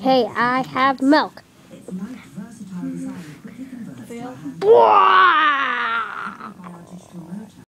Hey, I have milk.